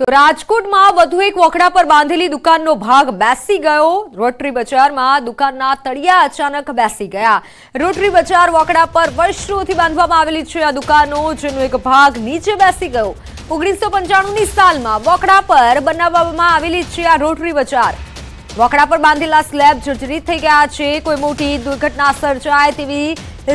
તો રાજકોટમાં વધુ એક વખડા પર બાંધેલી દુકાનનો ભાગ બેસી ગયો. રોટરી બજારમાં દુકાનના તળિયા અચાનક બેસી ગયા. રોટરી બજાર વખડા પર વર્ષોથી બાંધવામાં આવેલી છે આ દુકાનો, જેનો એક ભાગ નીચે બેસી ગયો. ઓગણીસો પંચાણુંની સાલમાં વખડા પર બનાવવામાં આવેલી છે આ રોટરી બજાર. વખડા પર બાંધેલા સ્લેબ જર્જરિત થઈ ગયા છે. કોઈ મોટી દુર્ઘટના સર્જાય તેવી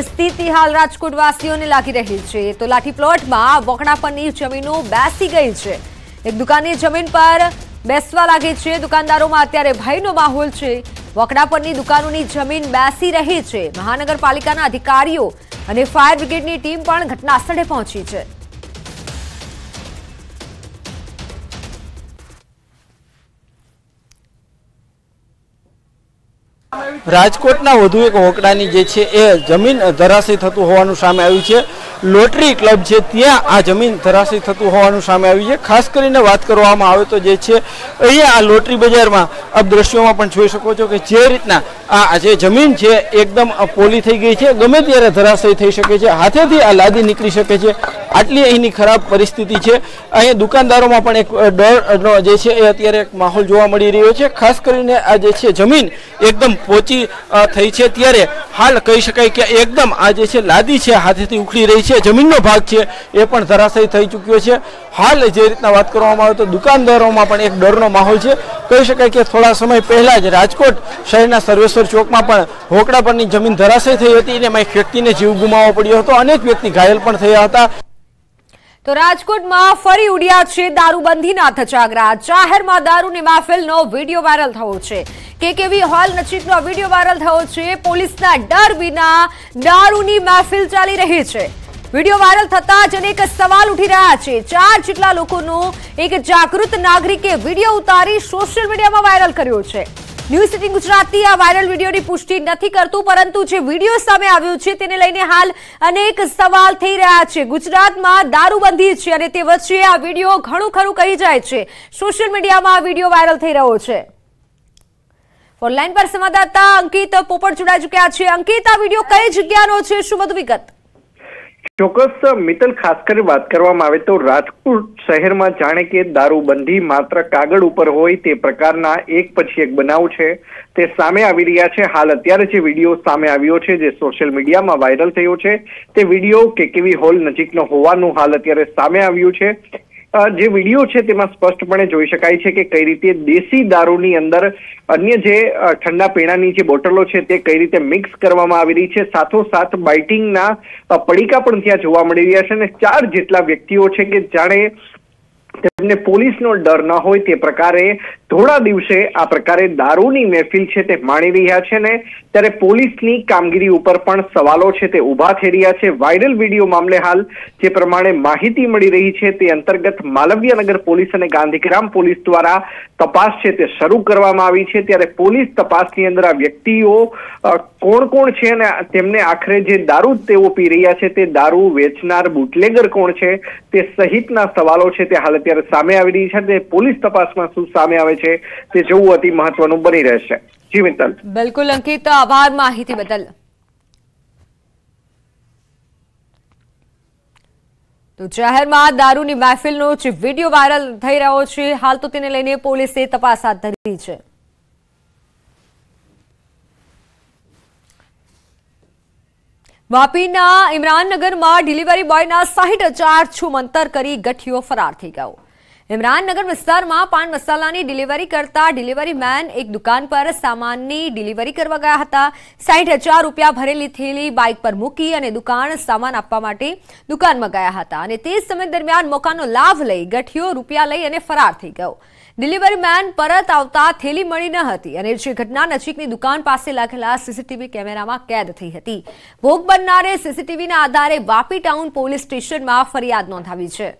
સ્થિતિ હાલ રાજકોટવાસીઓને લાગી રહી છે. તો લાઠી પ્લોટમાં વખડા પરની જમીનો બેસી ગઈ છે. એક દુકાનની જમીન પર બેસવા લાગી છે. દુકાનદારોમાં અત્યારે ભયનો માહોલ છે. વકડા પરની દુકાનોની જમીન બેસી રહી છે. મહાનગરપાલિકાના અધિકારીઓ અને ફાયર બ્રિગેડની ટીમ પણ ઘટનાસ્થળે પહોંચી છે. રાજકોટના વધુ એક હોકડાની જે છે, એ જમીન ધરાશી થતું હોવાનું સામે આવ્યું છે. લોટરી ક્લબ છે ત્યાં આ જમીન ધરાશય થતું હોવાનું સામે આવ્યું છે. ખાસ કરીને વાત કરવામાં આવે તો જે છે, અહીંયા આ લોટરી બજારમાં આપ દ્રશ્યોમાં પણ જોઈ શકો છો કે જે રીતના આ જે જમીન છે, એકદમ પોલી થઈ ગઈ છે. ગમે ત્યારે ધરાશય થઈ શકે છે, હાથેથી આ લાદી નીકળી શકે છે. આટલી અહીંની ખરાબ પરિસ્થિતિ છે. અહીંયા દુકાનદારોમાં પણ એક ડરનો જે છે એ અત્યારે એક માહોલ જોવા મળી રહ્યો છે. ખાસ કરીને આ જે છે જમીન એકદમ પોચી થઈ છે. ત્યારે હાલ કહી શકાય કે એકદમ આ જે છે લાદી છે, હાથેથી ઉખડી રહી છે. જમીનનો ભાગ છે એ પણ ધરાશય થઈ ચૂક્યો છે. હાલ જે રીતના વાત કરવામાં આવે તો દુકાનદારોમાં પણ એક ડરનો માહોલ છે. કહી શકાય કે થોડા સમય પહેલાં જ રાજકોટ શહેરના સર્વેશ્વર ચોકમાં પણ હોકડા પરની જમીન ધરાશય થઈ હતી અને એમાં એક વ્યક્તિને જીવ ગુમાવવો પડ્યો હતો. અનેક વ્યક્તિ ઘાયલ પણ થયા હતા. તો રાજકોટમાં ફરી ઉડ્યા છે દારૂબંધીના ધજાગરા. જાહેરમાં દારૂની મહેફિલનો વીડિયો વાયરલ થયો છે. કેકેવી હોલ નજીકનો વીડિયો વાયરલ થયો છે, પોલીસના ડર વિના દારૂની મહેફિલ ચાલી રહી છે. વીડિયો વાયરલ થતા જ અનેક સવાલ ઉઠી રહ્યા છે. ચાર જેટલા લોકોનો એક જાગૃત નાગરિકે વીડિયો ઉતારી સોશિયલ મીડિયામાં વાયરલ કર્યો છે. ન્યૂઝ સિટી ગુજરાતી આ વાયરલ વિડીયોની પુષ્ટિ નથી કરતું, પરંતુ જે વીડિયો સામે આવ્યો છે તેને લઈને હાલ અનેક સવાલ થઈ રહ્યા છે. ગુજરાતમાં દારૂબંધી છે અને તે વચ્ચે આ વીડિયો ઘણું ખરું કહી જાય છે. સોશિયલ મીડિયામાં આ વીડિયો વાયરલ થઈ રહ્યો છે. ફોનલાઈન પર સંવાદદાતા અંકિત પોપટ જોડાઈ ચુક્યા છે. અંકિત, આ વીડિયો કઈ જગ્યાનો છે? શું વધુ વિગત? ચોક્કસ મિત્તલ, ખાસ કરી વાત કરવામાં આવે તો રાજકોટ શહેરમાં જાણે કે દારૂબંધી માત્ર કાગળ ઉપર હોય તે પ્રકારના એક પછી એક બનાવ છે. તે સામે આવી રહ્યા છે. હાલ અત્યારે જે વીડિયો સામે આવ્યો છે, જે સોશિયલ મીડિયામાં વાયરલ થયો છે, તે વીડિયો કેકેવી હોલ નજીકનો હોવાનું હાલ અત્યારે સામે આવ્યું છે. જે વીડિયો છે તેમાં સ્પષ્ટપણે જોઈ શકાય છે કે કઈ રીતે દેશી દારૂની અંદર અન્ય જે ઠંડા પીણાની જે બોટલો છે તે કઈ રીતે મિક્સ કરવામાં આવી રહી છે. સાથોસાથ બાઇટિંગના પડીકા પણ ત્યાં જોવા મળી રહ્યા છે અને ચાર જેટલા વ્યક્તિઓ છે કે જાણે તેમને પોલીસનો ડર ન હોય તે પ્રકારે થોડા દિવસે આ પ્રકારે દારૂની મહેફિલ છે તે માણી રહ્યા છે ને ત્યારે પોલીસની કામગીરી ઉપર પણ સવાલો છે તે ઊભા થઈ રહ્યા છે. વાયરલ વીડિયો મામલે હાલ જે પ્રમાણે માહિતી મળી રહી છે તે અંતર્ગત માલવ્યનગર પોલીસ અને ગાંધીગ્રામ પોલીસ દ્વારા તપાસ છે તે શરૂ કરવામાં આવી છે. ત્યારે પોલીસ તપાસની અંદર આ વ્યક્તિઓ કોણ કોણ છે અને તેમને આખરે જે દારૂ તેઓ પી રહ્યા છે તે દારૂ વેચનાર બુટલેગર કોણ છે તે સહિતના સવાલો છે તે હાલ અત્યારે સામે આવી રહી છે તે પોલીસ તપાસમાં શું સામે આવે છે તે જોવું અતિ મહત્વનું બની રહેશે. જી મિત્તલ. બિલકુલ, અંકિત, આભાર માહિતી બદલ. તો જાહેરમાં દારૂની મહેફિલનો જે વીડિયો વાયરલ થઈ રહ્યો છે. હાલ તો તેને લઈને પોલીસે તપાસ હાથ ધરી છે. વાપીના ઇમરાનનગરમાં ડિલિવરી બોયના સાહીઠ હજાર છુમંતર કરી ગઠિયો ફરાર થઈ ગયો. ઇમરાનનગર વિસ્તારમાં પાન મસાલાની ડિલિવરી કરતા ડિલિવરી મેન એક દુકાન પર સામાનની ડિલિવરી કરવા ગયા હતા. સાઠ હજાર રૂપિયા ભરેલી થેલી બાઇક પર મૂકી અને દુકાન સામાન આપવા માટે દુકાનમાં ગયા હતા અને તે સમય દરમિયાન મોકાનો લાભ લઈ ગઠિયો રૂપિયા લઈ અને ફરાર થઈ ગયો. ડિલિવરી મેન પરત આવતા થેલી મળી ન હતી અને જે ઘટના નજીકની દુકાન પાસે લાગેલા સીસીટીવી કેમેરામાં કેદ થઈ હતી. ભોગ બનનારે સીસીટીવીના આધારે વાપી ટાઉન પોલીસ સ્ટેશનમાં ફરિયાદ નોંધાવી છે.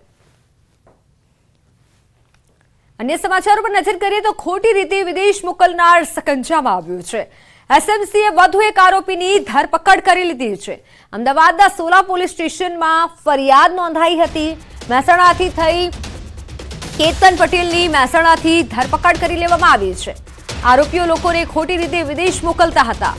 અન્ય સમાચારો પર નજર કરીએ તો ખોટી રીતે વિદેશ મોકલનાર સકંજામાં આવ્યું છે. એસએમસીએ વધુ એક આરોપીની ધરપકડ કરી લીધી છે. અમદાવાદના સોલા પોલીસ સ્ટેશનમાં ફરિયાદ નોંધાઈ હતી. મહેસાણાથી થઈ કેતન પટેલની મહેસાણાથી ધરપકડ કરી લેવામાં આવી છે. આરોપીઓ લોકોને ખોટી રીતે વિદેશ મોકલતા હતા.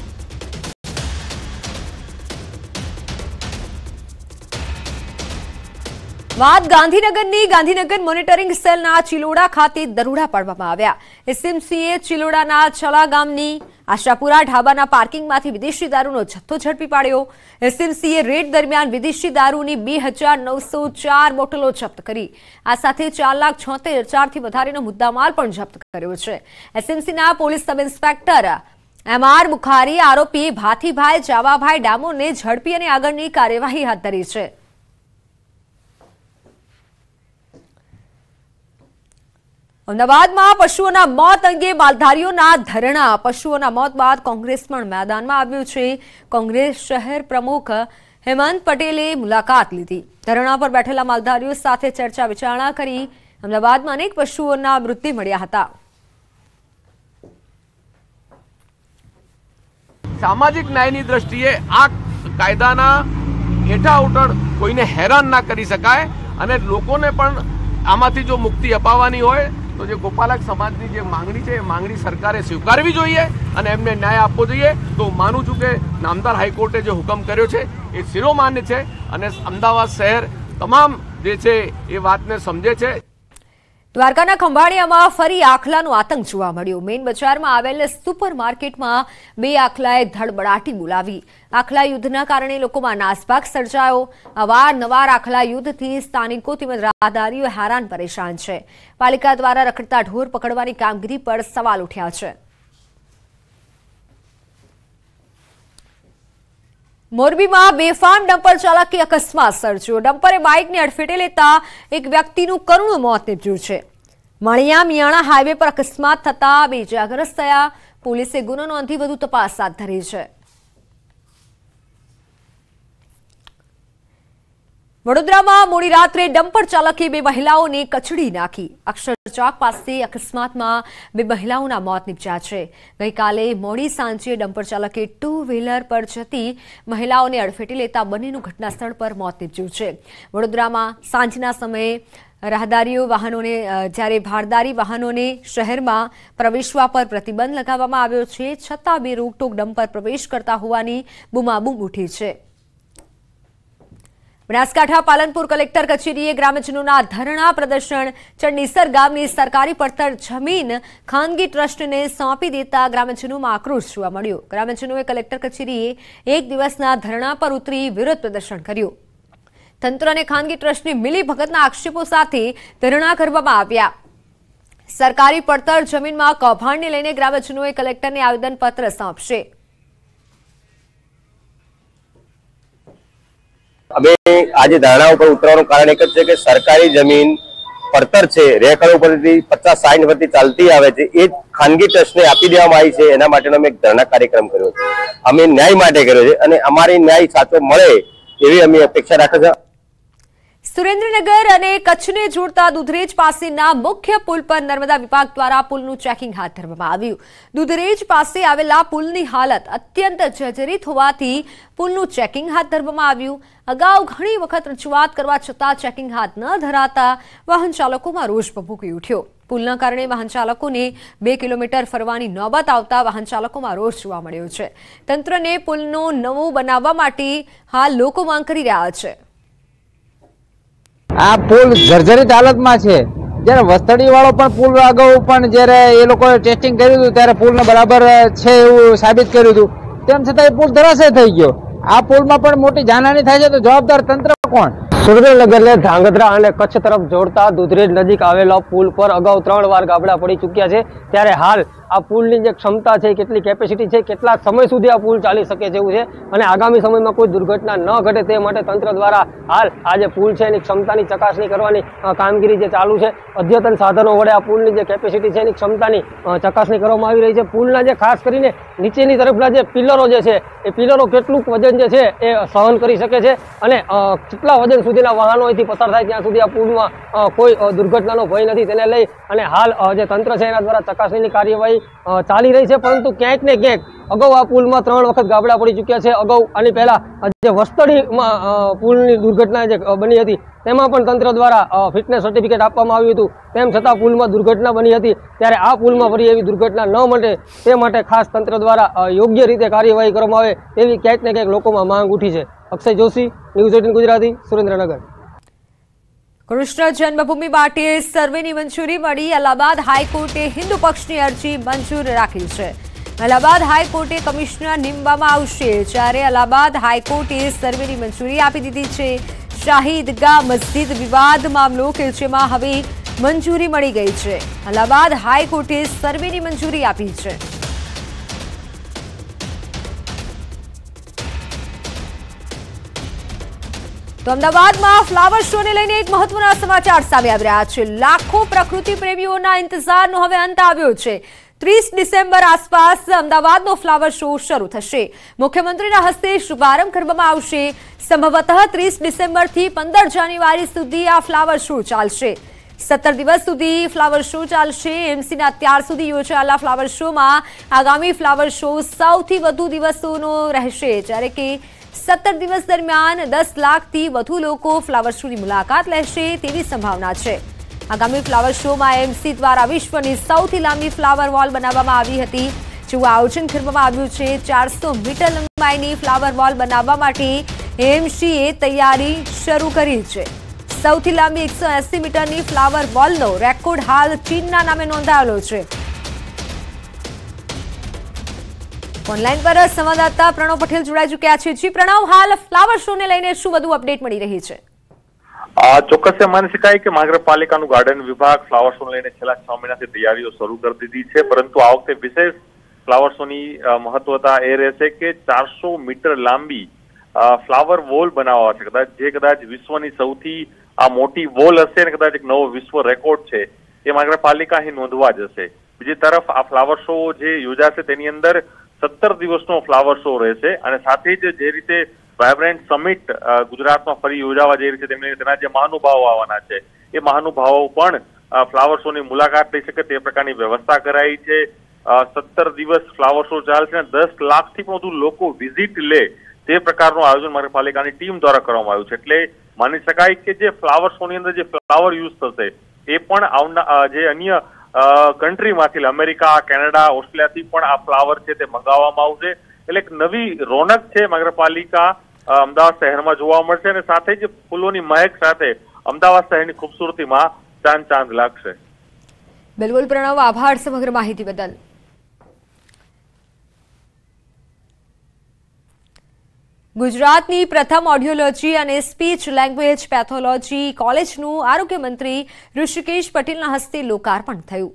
વાત ગાંધીનગરની, ગાંધીનગર મોનિટરિંગ સેલના ચિલોડા ખાતે દરોડા પાડવામાં આવ્યા. એસએમસીએ ચિલોડાના છલા ગામની, આશાપુરા ઢાબાના પાર્કિંગમાંથી વિદેશી દારૂનો જથ્થો ઝડપી પાડ્યો. એસએમસીએ રેડ દરમિયાન વિદેશી દારૂની બે હજાર નવસો ચાર બોટલો જપ્ત કરી. આ સાથે ચાર લાખ છોતેર હજારથી વધારેનો મુદ્દામાલ પણ જપ્ત કર્યો છે. એસએમસીના police sub inspector M R Bukhari આરોપી ભાથીભાઈ, જાવાભાઈ ડામોને ઝડપી અને આગળની કાર્યવાહી હાથ ધરી છે. અમદાવાદમાં પશુઓના મોત અંગે માલધારીઓના ધરણા. પશુઓના મોત બાદ કોંગ્રેસ પણ મેદાનમાં આવ્યું છે. કોંગ્રેસ શહેર પ્રમુખ હેમંત પટેલે મુલાકાત લીધી. ધરણા પર બેઠેલા માલધારીઓ સાથે ચર્ચા વિચારણા કરી અમદાવાદમાં અનેક પશુઓના મૃત્યુ મળ્યા હતા. સામાજિક ન્યાયની દ્રષ્ટિએ આ કાયદાના હેઠા ઉઠણ કોઈને હેરાન ના કરી શકાય અને લોકોને પણ આમાંથી જો મુક્તિ અપાવવાની હોય તો જે ગોપાલક સમાજની જે માંગણી છે, એ માંગણી સરકારે સ્વીકારવી જોઈએ અને એમને ન્યાય આપવો જોઈએ. તો હું માનું છું કે નામદાર હાઈકોર્ટે જે હુકમ કર્યો છે, એ શિરોમાન્ય છે અને અમદાવાદ શહેર તમામ જે છે, એ વાતને સમજે છે. દ્વારકાના ખંભાળિયામાં ફરી આખલાનો આતંક જોવા મળ્યો. મેઇન બજારમાં આવેલ સુપર માર્કેટમાં બે આખલાએ ધડબડાટી બોલાવી. આખલા યુદ્ધના કારણે લોકોમાં નાસભાગ સર્જાયો. અવારનવાર આખલા યુદ્ધથી સ્થાનિકો તેમજ રાહદારીઓ હેરાન પરેશાન છે. પાલિકા દ્વારા રખડતા ઢોર પકડવાની કામગીરી પર સવાલ ઉઠ્યા છે. મોરબીમાં બેફામ ડમ્પર ચાલકે અકસ્માત સર્જ્યો. ડમ્પરે બાઇકને અડફેટે લેતા એક વ્યક્તિનું કરુણ મોત નીપજ્યું છે. મણિયા મિયાણા હાઈવે પર અકસ્માત થતા બે ઇજાગ્રસ્ત થયા. પોલીસે ગુનો નોંધી વધુ તપાસ હાથ ધરી છે. વડોદરામાં મોડી રાત્રે ડમ્પર ચાલકે બે મહિલાઓને કચડી નાખી. અક્ષરચોક પાસે અકસ્માતમાં બે મહિલાઓના મોત નીપજ્યા છે. ગઈકાલે મોડી સાંજે ડમ્પર ચાલકે ટુ વ્હીલર પર જતી મહિલાઓને અડફેટે લેતા બંનેનું ઘટનાસ્થળ પર મોત નીપજ્યું છે. વડોદરામાં સાંજના સમયે રાહદારીઓ વાહનોને જ્યારે ભારદારી વાહનોને શહેરમાં પ્રવેશવા પર પ્રતિબંધ લગાવવામાં આવ્યો છે, છતાં બે રોકટોક ડમ્પર પ્રવેશ કરતા હોવાની બુમાબુમ ઉઠી છે. બનાસકાંઠા પાલનપુર કલેક્ટર કચેરીએ ગ્રામજનોના ધરણા પ્રદર્શન ચંડીસર ગામની સરકારી પડતર જમીન ખાનગી ટ્રસ્ટને સોંપી દેતા ગ્રામજનોમાં આક્રોશ જોવા મળ્યો. ગ્રામજનોએ કલેક્ટર કચેરીએ એક દિવસના ધરણા પર ઉતરી વિરોધ પ્રદર્શન કર્યું. તંત્ર અને ખાનગી ટ્રસ્ટની મિલીભગતના આક્ષેપો સાથે ધરણા કરવામાં આવ્યા. સરકારી પડતર જમીનમાં કૌભાંડને લઈને ગ્રામજનોએ કલેક્ટરને આવેદનપત્ર સોંપશે. અમે આજે ધારણા ઉપર ઉતરવાનું કારણ એક જ છે કે સરકારી જમીન પડતર છે, રેકડ ઉપરથી પચાસ સાઠ વર્ષથી ચાલતી આવે છે, એ ખાનગી ટ્રસ્ટને આપી દેવામાં આવી છે, એના માટેનો અમે એક ધરણા કાર્યક્રમ કર્યો છે. અમે ન્યાય માટે કર્યો છે અને અમારી ન્યાય સાચો મળે એવી અમે અપેક્ષા રાખે છે. સુરેન્દ્રનગર અને કચ્છને જોડતા દુધરેજ પાસેના મુખ્ય પુલ પર નર્મદા વિભાગ દ્વારા પુલનું ચેકિંગ હાથ ધરવામાં આવ્યું. દુધરેજ પાસે આવેલા પુલની હાલત અત્યંત જર્જરિત હોવાથી પુલનું ચેકિંગ હાથ ધરવામાં આવ્યું. અગાઉ ઘણી વખત રજૂઆત કરવા છતાં ચેકિંગ હાથ ન ધરાતા વાહન ચાલકોમાં રોષ ભભૂકી ઉઠ્યો. પુલના કારણે વાહન ચાલકોને બે કિલોમીટર ફરવાની નોબત આવતા વાહન ચાલકોમાં રોષ જોવા મળ્યો છે. તંત્રને પુલનું નવું બનાવવા માટે હાલ લોકો માંગ કરી રહ્યા છે. આ પુલ જર્જરિત હાલતમાં છે. જ્યારે વસ્તડી વાળો પણ પુલ અગાઉ પણ જ્યારે એ લોકોએ ટેસ્ટિંગ કર્યું હતું, ત્યારે પુલને બરાબર છે એવું સાબિત કર્યું હતું. તેમ છતાં એ પુલ ધરાશય થઈ ગયો. આ પુલમાં પણ મોટી જાનહાની થાય છે તો જવાબદાર તંત્ર કોણ? સુરેન્દ્રનગરને ધ્રાંગધ્રા અને કચ્છ તરફ જોડતા દુધરેજ નજીક આવેલા પુલ પર અગાઉ ત્રણ વાર ગાબડા પડી ચૂક્યા છે. ત્યારે હાલ આ પુલની જે ક્ષમતા છે, કેટલી કેપેસિટી છે, કેટલા સમય સુધી આ પુલ ચાલી શકે તેવું છે અને આગામી સમયમાં કોઈ દુર્ઘટના ન ઘટે તે માટે તંત્ર દ્વારા હાલ આ જે પુલ છે એની ક્ષમતાની ચકાસણી કરવાની કામગીરી જે ચાલુ છે, અદ્યતન સાધનો વડે આ પુલની જે કેપેસિટી છે એની ક્ષમતાની ચકાસણી કરવામાં આવી રહી છે. પુલના જે ખાસ કરીને નીચેની તરફના જે પિલરો જે છે, એ પિલરો કેટલું વજન જે છે એ સહન કરી શકે છે અને કેટલા વજન સુધીના વાહનો અહીંથી પસાર થાય ત્યાં સુધી આ પુલમાં કોઈ દુર્ઘટનાનો ભય નથી. તેને લઈ અને હાલ જે તંત્ર છે એના દ્વારા ચકાસણીની કાર્યવાહી ચાલી રહી છે, પરંતુ ક્યાંક ને ક્યાંક અગાઉ આ પુલમાં ત્રણ વખત ગાબડા પડી ચૂક્યા છે. અગાઉ આની પહેલા જે વસ્તડીમાં પુલની દુર્ઘટના જે બની હતી, તેમાં પણ તંત્ર દ્વારા ફિટનેસ સર્ટિફિકેટ આપવામાં આવ્યું હતું. તેમ છતાં પુલમાં દુર્ઘટના બની હતી. ત્યારે આ પુલમાં ફરી એવી દુર્ઘટના ન મટે, તે માટે ખાસ તંત્ર દ્વારા યોગ્ય રીતે કાર્યવાહી કરવામાં આવે તેવી ક્યાંક ને ક્યાંક લોકોમાં માંગ ઉઠી છે. Akshay Joshi, news eighteen Gujarati, Surendranagar. Krishna Janmabhoomi માટે સર્વેની મંજૂરી મળી. અલ્હાબાદ હાઈકોર્ટે હિન્દુ પક્ષની અરજી મંજૂર રાખી છે. અલ્હાબાદ હાઈકોર્ટે કમિશનર નીમવામાં આવશે. જ્યારે અલ્હાબાદ હાઈકોર્ટે સર્વેની મંજૂરી આપી દીધી છે. શાહીદગાહ મસ્જિદ વિવાદ મામલો કે જેમાં હવે મંજૂરી મળી ગઈ છે. અલ્હાબાદ હાઈકોર્ટે સર્વેની મંજૂરી આપી છે. તો અમદાવાદમાં ફ્લાવર શોને લઈને એક મહત્વના સમાચાર સામે આવી રહ્યા છે. લાખો પ્રકૃતિ પ્રેમીઓના ઇંતજારનો હવે અંત આવ્યો છે. ત્રીસ ડિસેમ્બર આસપાસ અમદાવાદનો ફ્લાવર શો શરૂ થશે. મુખ્યમંત્રીના હસ્તે શુભારંભ કરવામાં આવશે. સંભવતઃ ત્રીસ ડિસેમ્બરથી પંદર જાન્યુઆરી સુધી આ ફ્લાવર શો ચાલશે. સત્તર દિવસ સુધી ફ્લાવર શો ચાલશે. એમસીના અત્યાર સુધી યોજાયેલા ફ્લાવર શોમાં આગામી ફ્લાવર શો સૌથી વધુ દિવસોનો રહેશે. જ્યારે કે સત્તર દિવસ દરમિયાન દસ લાખથી વધુ લોકો ફ્લાવર શોની મુલાકાત લેશે તેવી સંભાવના છે. આગામી ફ્લાવર શોમાં એમસી દ્વારા વિશ્વની સૌથી લાંબી ફ્લાવર વોલ બનાવવામાં આવી હતી. જેવું આયોજન કરવામાં આવ્યું છે, ચારસો મીટર લંબાઈની ફ્લાવર વોલ બનાવવા માટે એમસીએ તૈયારી શરૂ કરી છે. સૌથી લાંબી એકસો મીટરની ફ્લાવર વોલનો રેકોર્ડ હાલ ચીનના નામે નોંધાયેલો છે. ઓનલાઈન પર સંવાદદાતા પ્રણવ પટેલ જોડાઈ ચૂક્યા છે. જી પ્રણવ, હાલ ફ્લાવર શોને લઈને શું વધુ અપડેટ મળી રહી છે? ચોક્કસ માની શકાય કે મહાનગરપાલિકાનું ગાર્ડન વિભાગ ફ્લાવર શો લઈને છેલ્લા છ મહિનાથી તૈયારીઓ શરૂ કરી દીધી છે, પરંતુ આ વખતે વિશેષ ફ્લાવર શોની મહત્વતા એ રહેશે કે ચારસો મીટર લાંબી ફ્લાવર વોલ બનાવવા છે. કદાચ જે કદાચ વિશ્વની સૌથી આ મોટી વોલ હશે અને કદાચ એક નવો વિશ્વ રેકોર્ડ છે, એ મહાનગરપાલિકા અહીં નોંધવા જશે. બીજી તરફ આ ફ્લાવર શો જે યોજાશે તેની અંદર સત્તર દિવસનો ફ્લાવર શો રહેશે અને સાથે જ જે રીતે વાયબ્રન્ટ સમિટ ગુજરાતમાં ફરી યોજાવા જઈ રહી છે, તેમને તેના જે મહાનુભાવો આવવાના છે, એ મહાનુભાવો પણ ફ્લાવર શોની મુલાકાત લઈ શકે તે પ્રકારની વ્યવસ્થા કરાઈ છે. સત્તર દિવસ ફ્લાવર શો ચાલશે અને દસ લાખથી પણ વધુ લોકો વિઝિટ લે તે પ્રકારનું આયોજન મહાનગરપાલિકાની ટીમ દ્વારા કરવામાં આવ્યું છે. એટલે માની શકાય કે જે ફ્લાવર શોની અંદર જે ફ્લાવર યુઝ થશે, એ પણ આવના જે અન્ય કન્ટ્રીમાંથી અમેરિકા, કેનેડા, ઓસ્ટ્રેલિયાથી પણ આ ફ્લાવર છે તે મંગાવવામાં આવશે. એટલે એક નવી રોનક છે નગરપાલિકા અમદાવાદ શહેરમાં જોવા મળશે અને સાથે જ ફૂલોની મહેક સાથે અમદાવાદ શહેરની ખૂબસૂરતીમાં ચાંદ ચાંદ લાગશે. બિલકુલ પ્રણવ, આભાર સમગ્ર માહિતી બદલ. ગુજરાતની પ્રથમ ઓડિયોલોજી અને સ્પીચ લેંગ્વેજ પેથોલોજી કોલેજનું આરોગ્ય મંત્રી ઋષિકેશ પટેલના હસ્તે લોકાર્પણ થયું.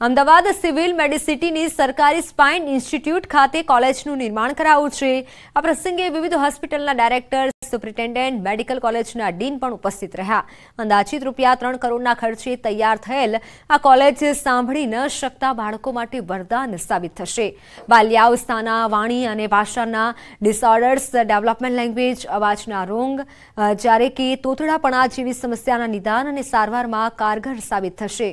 અમદાવાદ સિવિલ મેડિસિટીની સરકારી સ્પાઇન ઇન્સ્ટિટ્યૂટ ખાતે કોલેજનું નિર્માણ કરાયું છે. આ પ્રસંગે વિવિધ હોસ્પિટલના ડાયરેક્ટર સુપ્રિન્ટેન્ડન્ટ મેડિકલ કોલેજના ડીન પણ ઉપસ્થિત રહ્યા. અંદાજિત રૂપિયા ત્રણ કરોડના ખર્ચે તૈયાર થયેલ આ કોલેજ સાંભળી ન શકતા બાળકો માટે વરદાન સાબિત થશે. બાલ્યાવસ્થાના વાણી અને ભાષાના ડિસઓર્ડર્સ ડેવલપમેન્ટ લેંગ્વેજ અવાજના રોંગ જ્યારે કે તોતડાપણા જેવી સમસ્યાના નિદાન અને સારવારમાં કારગર સાબિત થશે.